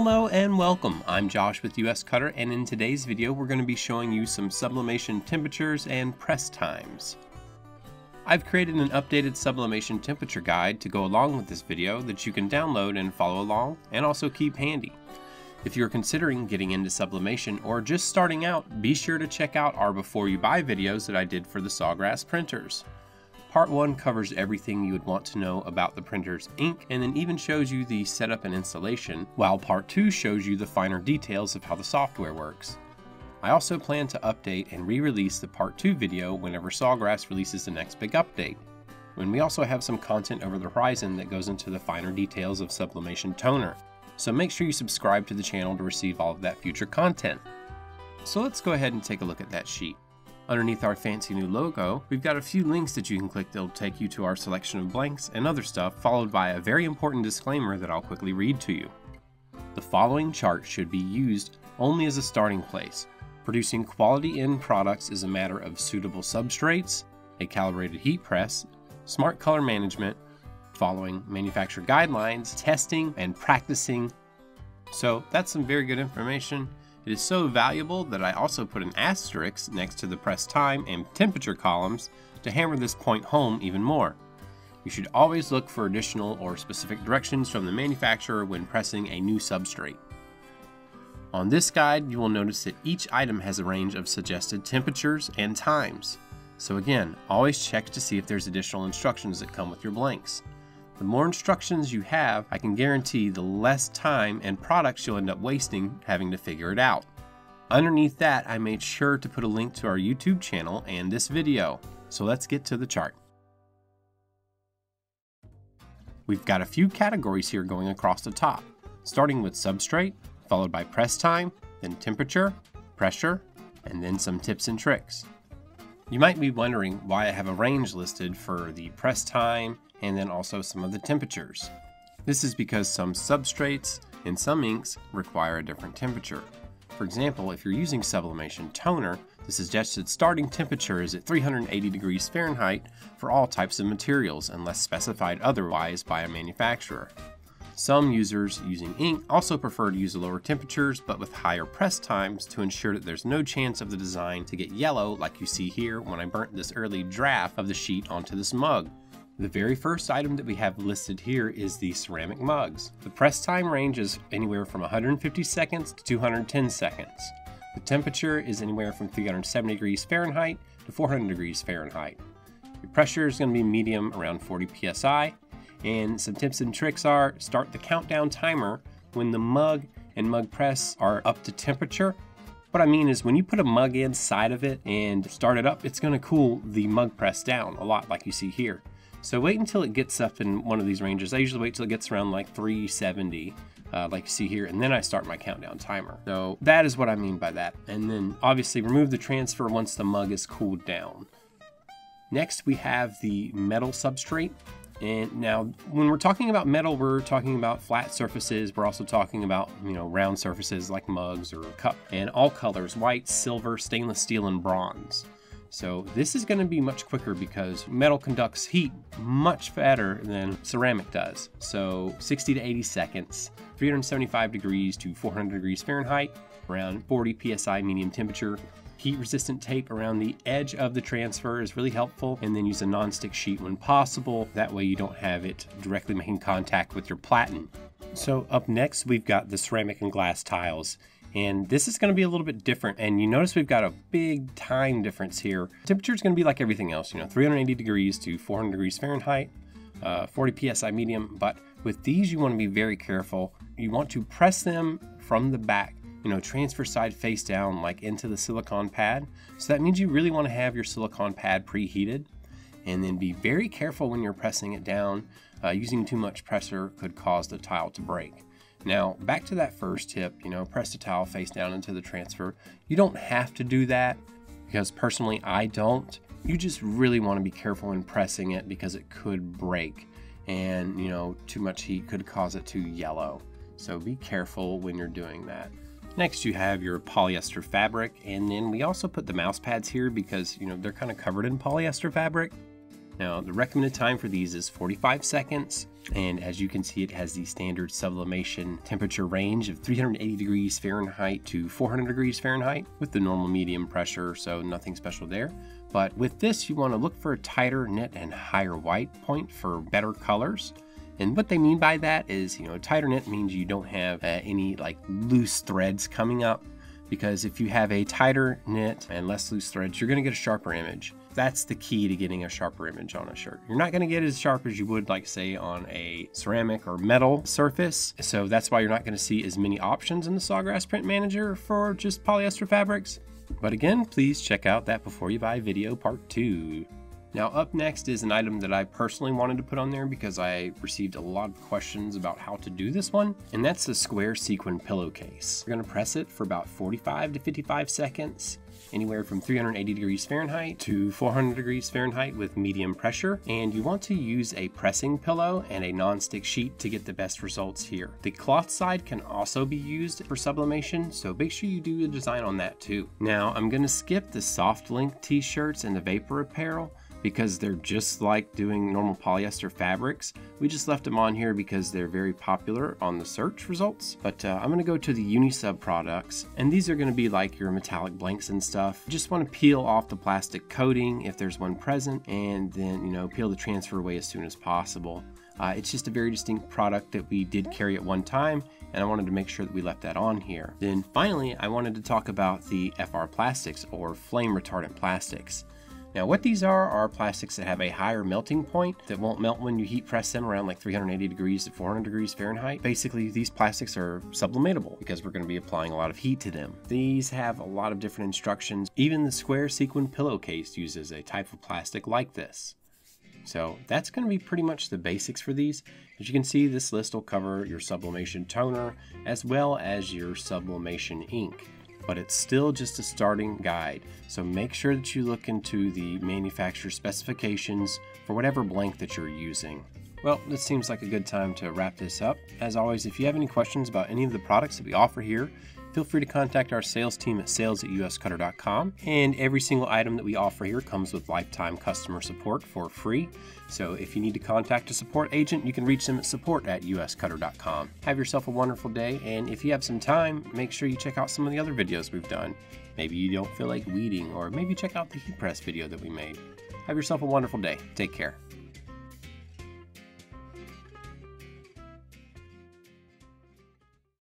Hello and welcome. I'm Josh with US Cutter and in today's video we're going to be showing you some sublimation temperatures and press times. I've created an updated sublimation temperature guide to go along with this video that you can download and follow along and also keep handy. If you're considering getting into sublimation or just starting out, be sure to check out our before you buy videos that I did for the Sawgrass printers. Part 1 covers everything you would want to know about the printer's ink and then even shows you the setup and installation, while Part 2 shows you the finer details of how the software works. I also plan to update and re-release the Part 2 video whenever Sawgrass releases the next big update. When we also have some content over the horizon that goes into the finer details of sublimation toner, so make sure you subscribe to the channel to receive all of that future content. So let's go ahead and take a look at that sheet. Underneath our fancy new logo, we've got a few links that you can click that'll take you to our selection of blanks and other stuff, followed by a very important disclaimer that I'll quickly read to you. The following chart should be used only as a starting place. Producing quality end products is a matter of suitable substrates, a calibrated heat press, smart color management, following manufacturer guidelines, testing, and practicing. So that's some very good information it is so valuable that I also put an asterisk next to the press time and temperature columns to hammer this point home even more. You should always look for additional or specific directions from the manufacturer when pressing a new substrate. On this guide, you will notice that each item has a range of suggested temperatures and times. So again, always check to see if there's additional instructions that come with your blanks. The more instructions you have, I can guarantee the less time and products you'll end up wasting having to figure it out. Underneath that, I made sure to put a link to our YouTube channel and this video. So let's get to the chart. We've got a few categories here going across the top, starting with substrate, followed by press time, then temperature, pressure, and then some tips and tricks. You might be wondering why I have a range listed for the press time and then also some of the temperatures. This is because some substrates and some inks require a different temperature. For example, if you're using sublimation toner, the suggested starting temperature is at 380 degrees Fahrenheit for all types of materials unless specified otherwise by a manufacturer. Some users using ink also prefer to use lower temperatures but with higher press times to ensure that there's no chance of the design to get yellow like you see here when I burnt this early draft of the sheet onto this mug. The very first item that we have listed here is the ceramic mugs. The press time range is anywhere from 150 seconds to 210 seconds. The temperature is anywhere from 370 degrees Fahrenheit to 400 degrees Fahrenheit. Your pressure is going to be medium around 40 psi. And some tips and tricks are start the countdown timer when the mug and mug press are up to temperature. What I mean is when you put a mug inside of it and start it up, it's going to cool the mug press down a lot like you see here. So wait until it gets up in one of these ranges. I usually wait till it gets around like 370, uh, like you see here, and then I start my countdown timer. So that is what I mean by that. And then obviously remove the transfer once the mug is cooled down. Next we have the metal substrate. And now when we're talking about metal, we're talking about flat surfaces. We're also talking about, you know, round surfaces like mugs or a cup and all colors, white, silver, stainless steel, and bronze. So this is going to be much quicker because metal conducts heat much better than ceramic does. So 60 to 80 seconds, 375 degrees to 400 degrees Fahrenheit, around 40 psi medium temperature. Heat resistant tape around the edge of the transfer is really helpful and then use a non-stick sheet when possible. That way you don't have it directly making contact with your platen. So up next we've got the ceramic and glass tiles. And this is going to be a little bit different. And you notice we've got a big time difference here. Temperature is going to be like everything else, you know, 380 degrees to 400 degrees Fahrenheit, uh, 40 psi medium. But with these, you want to be very careful. You want to press them from the back, you know, transfer side face down, like into the silicon pad. So that means you really want to have your silicon pad preheated. And then be very careful when you're pressing it down. Uh, using too much pressure could cause the tile to break. Now, back to that first tip, you know, press the towel face down into the transfer. You don't have to do that because personally I don't. You just really want to be careful in pressing it because it could break and, you know, too much heat could cause it to yellow. So be careful when you're doing that. Next, you have your polyester fabric, and then we also put the mouse pads here because, you know, they're kind of covered in polyester fabric. Now, the recommended time for these is 45 seconds, and as you can see, it has the standard sublimation temperature range of 380 degrees Fahrenheit to 400 degrees Fahrenheit with the normal medium pressure, so nothing special there. But with this, you want to look for a tighter knit and higher white point for better colors. And what they mean by that is, you know, tighter knit means you don't have uh, any like loose threads coming up because if you have a tighter knit and less loose threads, you're going to get a sharper image. That's the key to getting a sharper image on a shirt. You're not going to get as sharp as you would like say on a ceramic or metal surface. So that's why you're not going to see as many options in the Sawgrass Print Manager for just polyester fabrics. But again, please check out that before you buy video part two. Now up next is an item that I personally wanted to put on there because I received a lot of questions about how to do this one, and that's the square sequin pillowcase. We're going to press it for about 45 to 55 seconds, anywhere from 380 degrees Fahrenheit to 400 degrees Fahrenheit with medium pressure. And you want to use a pressing pillow and a non-stick sheet to get the best results here. The cloth side can also be used for sublimation, so make sure you do a design on that too. Now I'm going to skip the soft link t-shirts and the vapor apparel because they're just like doing normal polyester fabrics. We just left them on here because they're very popular on the search results. But uh, I'm going to go to the Unisub products, and these are going to be like your metallic blanks and stuff. Just want to peel off the plastic coating if there's one present, and then, you know, peel the transfer away as soon as possible. Uh, it's just a very distinct product that we did carry at one time, and I wanted to make sure that we left that on here. Then finally, I wanted to talk about the FR plastics or flame retardant plastics. Now what these are are plastics that have a higher melting point that won't melt when you heat press them around like 380 degrees to 400 degrees Fahrenheit. Basically these plastics are sublimatable because we're going to be applying a lot of heat to them. These have a lot of different instructions. Even the square sequin pillowcase uses a type of plastic like this. So that's going to be pretty much the basics for these. As you can see, this list will cover your sublimation toner as well as your sublimation ink but it's still just a starting guide. So make sure that you look into the manufacturer specifications for whatever blank that you're using. Well, this seems like a good time to wrap this up. As always, if you have any questions about any of the products that we offer here, feel free to contact our sales team at sales at uscutter.com. And every single item that we offer here comes with lifetime customer support for free. So if you need to contact a support agent, you can reach them at support at uscutter.com. Have yourself a wonderful day, and if you have some time, make sure you check out some of the other videos we've done. Maybe you don't feel like weeding, or maybe check out the heat press video that we made. Have yourself a wonderful day. Take care.